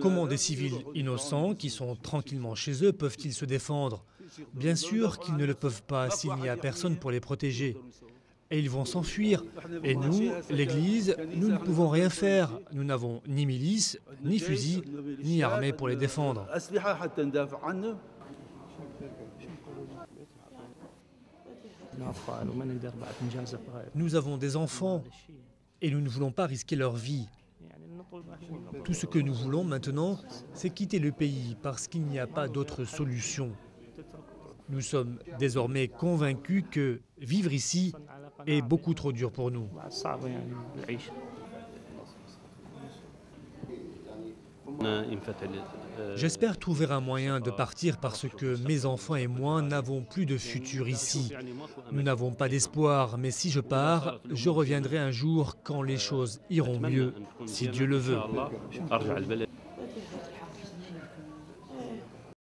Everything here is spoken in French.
Comment des civils innocents qui sont tranquillement chez eux peuvent-ils se défendre? Bien sûr qu'ils ne le peuvent pas s'il n'y a personne pour les protéger. Et ils vont s'enfuir. Et nous, l'Église, nous ne pouvons rien faire. Nous n'avons ni milice, ni fusil, ni armée pour les défendre. Nous avons des enfants et nous ne voulons pas risquer leur vie. Tout ce que nous voulons maintenant, c'est quitter le pays parce qu'il n'y a pas d'autre solution. Nous sommes désormais convaincus que vivre ici est beaucoup trop dur pour nous. J'espère trouver un moyen de partir parce que mes enfants et moi n'avons plus de futur ici. Nous n'avons pas d'espoir, mais si je pars, je reviendrai un jour quand les choses iront mieux, si Dieu le veut.